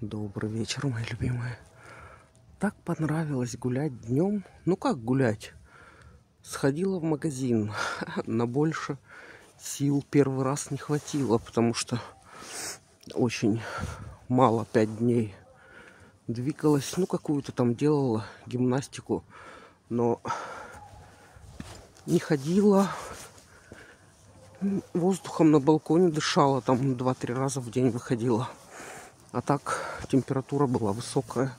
Добрый вечер, мои любимые. Так понравилось гулять днем. Ну как гулять? Сходила в магазин. На больше сил первый раз не хватило, потому что очень мало, пять дней. Двигалась, ну какую-то там делала гимнастику, но не ходила, воздухом на балконе дышала, там два-три раза в день выходила. А так температура была высокая.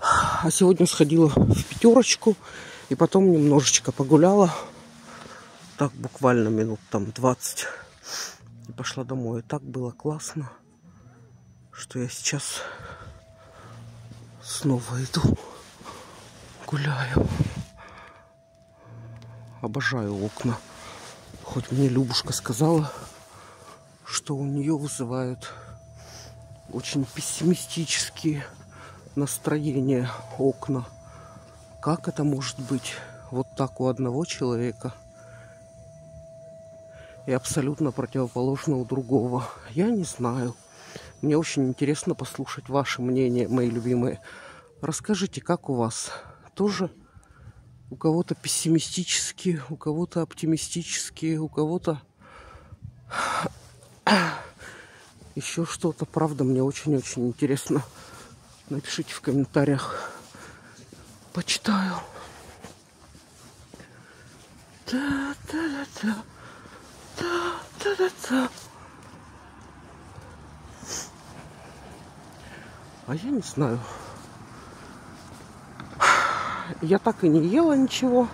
А сегодня сходила в пятерочку и потом немножечко погуляла. Так буквально минут там 20. И пошла домой. И так было классно, что я сейчас снова иду. Гуляю. Обожаю окна. Хоть мне Любушка сказала, что у нее вызывают очень пессимистические настроения окна. Как это может быть вот так у одного человека и абсолютно противоположно у другого? Я не знаю. Мне очень интересно послушать ваше мнение, мои любимые. Расскажите, как у вас? Тоже у кого-то пессимистические, у кого-то оптимистические, у кого-то еще что-то. Правда, мне очень-очень интересно. Напишите в комментариях. Почитаю. Да, да. А я не знаю. Я так и не ела ничего.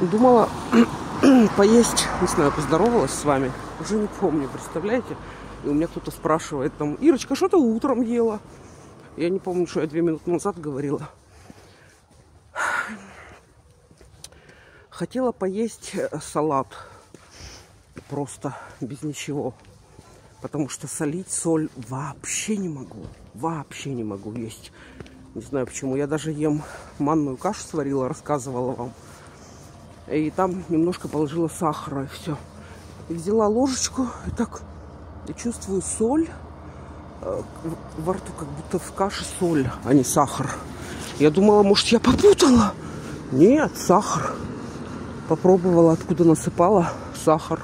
Думала поесть. Не знаю, поздоровалась с вами. Уже не помню, представляете? И у меня кто-то спрашивает там, Ирочка, что ты утром ела? Я не помню, что я две минуты назад говорила. Хотела поесть э, салат. Просто без ничего. Потому что солить соль вообще не могу. Вообще не могу есть. Не знаю почему. Я даже ем манную кашу сварила, рассказывала вам. И там немножко положила сахара и все. И взяла ложечку и так чувствую соль э, во рту, как будто в каше соль, а не сахар. Я думала, может, я попутала. Нет, сахар. Попробовала, откуда насыпала сахар.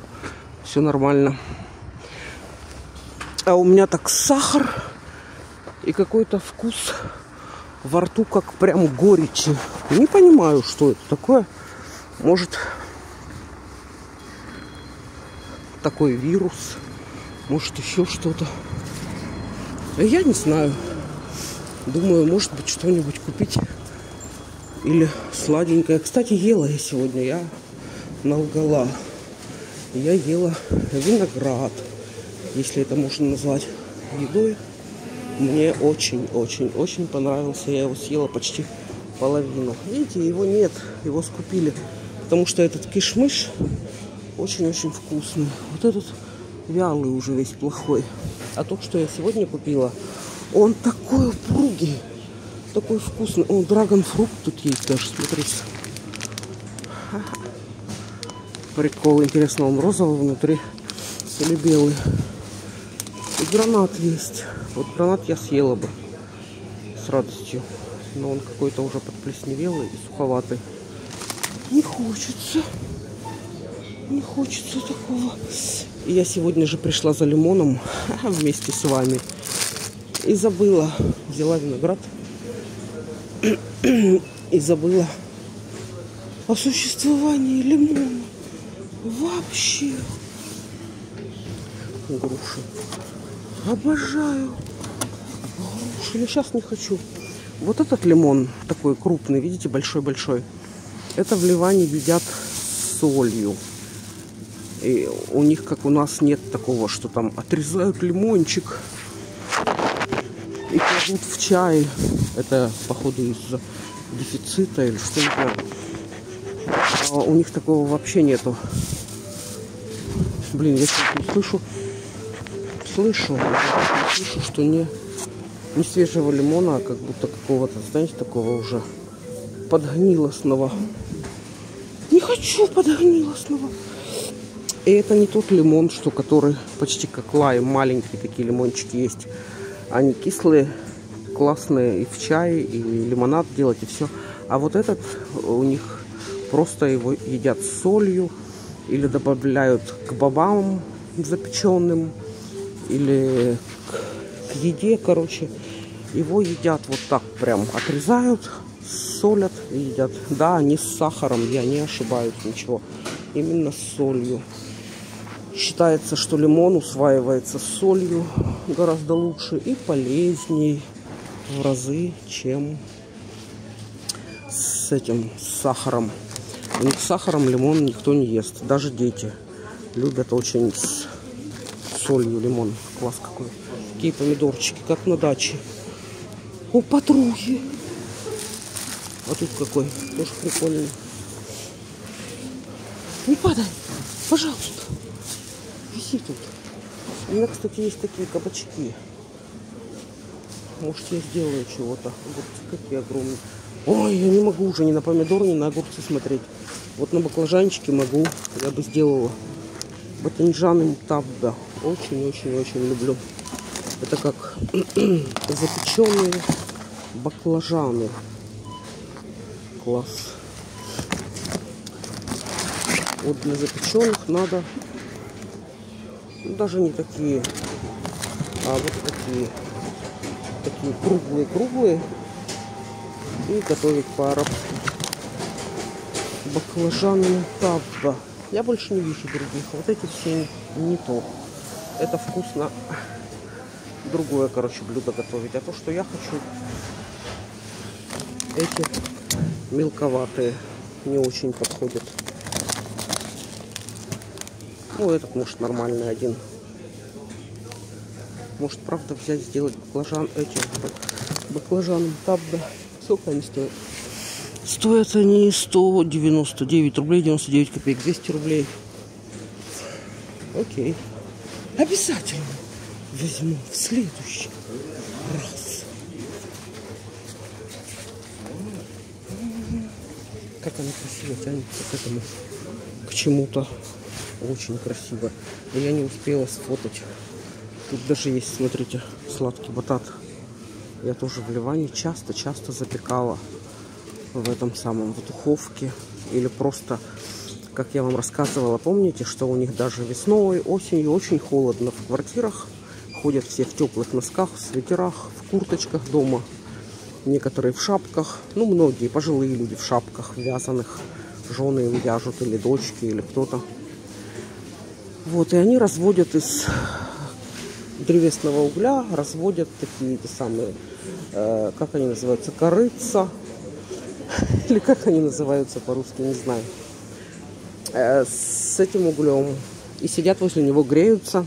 Все нормально. А у меня так сахар и какой-то вкус во рту, как прям горечи. Не понимаю, что это такое. Может, такой вирус. Может, еще что-то. Я не знаю. Думаю, может быть, что-нибудь купить. Или сладенькое. Кстати, ела я сегодня. Я налгала. Я ела виноград. Если это можно назвать едой. Мне очень-очень-очень понравился. Я его съела почти половину. Видите, его нет. Его скупили. Потому что этот кишмыш очень-очень вкусный. Вот этот вялый уже весь плохой. А тот, что я сегодня купила, он такой упругий, такой вкусный. О, драгонфрукт тут есть даже, смотрите. Прикол, интересно, он розовый внутри или белый. И гранат есть. Вот гранат я съела бы с радостью. Но он какой-то уже подплесневелый и суховатый. Не хочется. Не хочется такого. Я сегодня же пришла за лимоном вместе с вами. И забыла. Взяла виноград. И забыла о существовании лимона. Вообще. Груши. Обожаю. Груши. Но сейчас не хочу. Вот этот лимон такой крупный, видите, большой-большой. Это в Ливане едят солью. И у них, как у нас, нет такого, что там отрезают лимончик и кладут в чай. Это, походу, из-за дефицита или что-нибудь. А у них такого вообще нету. Блин, я сейчас не слышу. Слышу, слышу, что не, не свежего лимона, а как будто какого-то, знаете, такого уже подгнилостного. Не хочу подгнилостного. И это не тот лимон, что который почти как лайм, маленькие такие лимончики есть. Они кислые, классные и в чай, и лимонад делать, и все. А вот этот у них просто его едят с солью или добавляют к бобам запеченным или к, к еде, короче. Его едят вот так прям, отрезают, солят и едят. Да, они с сахаром, я не ошибаюсь, ничего. Именно с солью. Считается, что лимон усваивается с солью гораздо лучше и полезней в разы, чем с этим с сахаром. У с сахаром лимон никто не ест, даже дети любят очень с солью лимон. Класс какой. Такие помидорчики, как на даче. О, подруги. А тут какой, тоже прикольный. Не падай, пожалуйста. Тут. У меня, кстати, есть такие кабачки. Может, я сделаю чего-то. Огурцы какие огромные. Ой, я не могу уже ни на помидоры, ни на огурцы смотреть. Вот на баклажанчики могу, я бы сделала. Батинджаны табда. Очень-очень-очень люблю. Это как запеченные баклажаны. Класс. Вот для запеченных надо даже не такие, а вот такие, такие круглые-круглые и готовить по-арабски. Баклажаны табба. Я больше не вижу других. Вот эти все не то. Это вкусно. Другое, короче, блюдо готовить. А то, что я хочу, эти мелковатые не очень подходят. Ну, этот, может, нормальный один. Может, правда, взять, сделать баклажан, эти, баклажан табда. Сколько они стоят? Стоят они 199 рублей 99 копеек, 200 рублей. Окей. Обязательно возьму в следующий раз. Как она красиво тянется к этому, к чему-то. Очень красиво. Но я не успела сфотать. Тут даже есть, смотрите, сладкий батат. Я тоже в Ливане часто-часто запекала в этом самом, в духовке. Или просто, как я вам рассказывала, помните, что у них даже весной, осенью очень холодно в квартирах. Ходят все в теплых носках, в свитерах, в курточках дома. Некоторые в шапках. Ну, многие пожилые люди в шапках вязаных. Жены вяжут или дочки, или кто-то. Вот, и они разводят из древесного угля разводят такие эти самые, э, как они называются, корыца. Или как они называются по-русски, не знаю. Э, с этим углем. И сидят возле него, греются.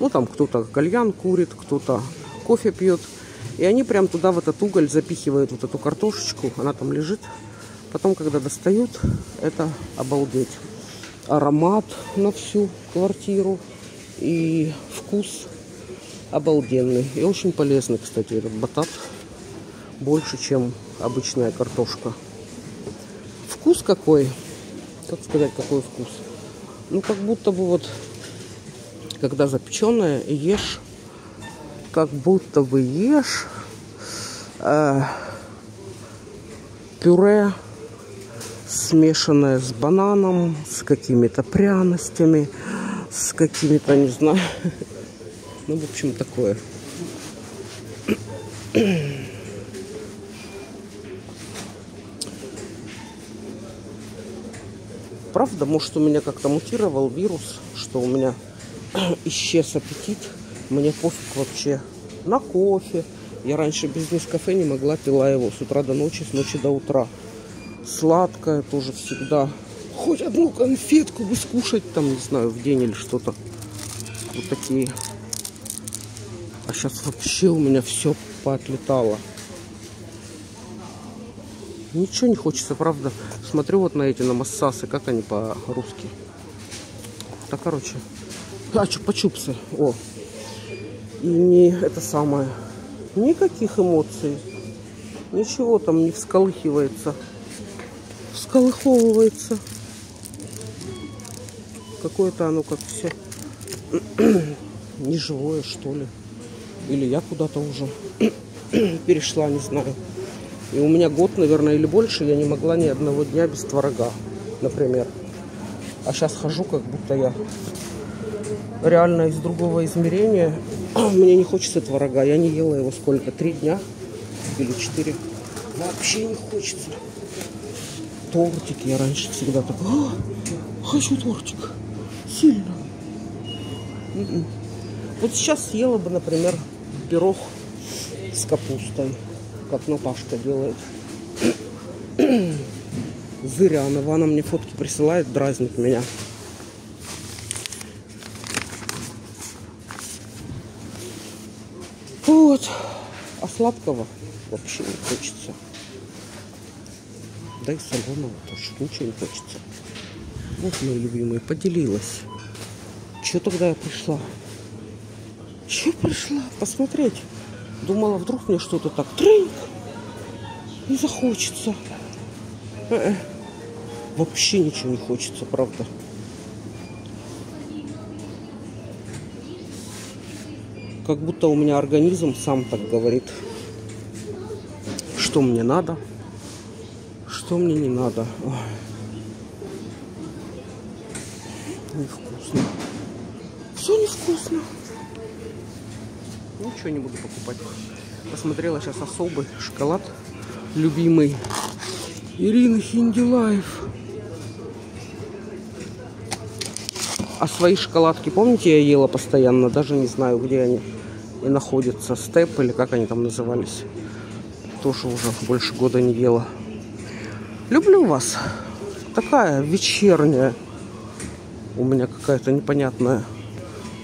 Ну, там кто-то кальян курит, кто-то кофе пьет. И они прям туда, в этот уголь, запихивают вот эту картошечку. Она там лежит. Потом, когда достают, это обалдеть. Аромат на всю квартиру. И вкус обалденный. И очень полезный, кстати, этот батат. Больше, чем обычная картошка. Вкус какой? Как сказать, какой вкус? Ну, как будто бы вот, когда запеченное, ешь, как будто бы ешь э, пюре, смешанное с бананом, с какими-то пряностями, с какими-то, не знаю, Ну, в общем, такое. Правда, может, у меня как-то мутировал вирус, что у меня исчез аппетит. Мне пофиг вообще на кофе. Я раньше без Нескафе не могла, пила его с утра до ночи, с ночи до утра. Сладкое тоже всегда. Хоть одну конфетку бы скушать, там, не знаю, в день или что-то. Вот такие а сейчас вообще у меня все поотлетало. Ничего не хочется, правда. Смотрю вот на эти, на массасы, как они по-русски. Так, короче. А, чупа-чупсы. О. И не это самое. Никаких эмоций. Ничего там не всколыхивается. Всколыховывается. Какое-то оно как все неживое, что ли. Или я куда-то уже перешла, не знаю. И у меня год, наверное, или больше я не могла ни одного дня без творога, например. А сейчас хожу, как будто я реально из другого измерения. Мне не хочется творога. Я не ела его сколько? Три дня или четыре. Вообще не хочется. Тортики я раньше всегда так. А, хочу тортик. Сильно. М-м. Вот сейчас съела бы, например, пирог с капустой, как Наташка делает. Зырянова. Она мне фотки присылает, дразнит меня. Вот. А сладкого вообще не хочется. Да и соленого тоже ничего не хочется. Вот мои любимые, поделилась. Че тогда я пришла? Че пришла? Посмотреть. Думала, вдруг мне что-то так треньк не захочется. Э -э. Вообще ничего не хочется, правда. Как будто у меня организм сам так говорит, что мне надо, что мне не надо. Ой. Невкусно. Все невкусно. Ничего не буду покупать. Посмотрела сейчас особый шоколад любимый Ирины Хиндилаев. А свои шоколадки, помните, я ела постоянно, даже не знаю, где они и находятся. Степ или как они там назывались. Тоже уже больше года не ела. Люблю вас. Такая вечерняя у меня какая-то непонятная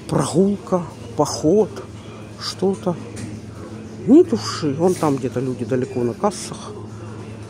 прогулка, поход, что-то. Ни души. Вон там где-то люди далеко на кассах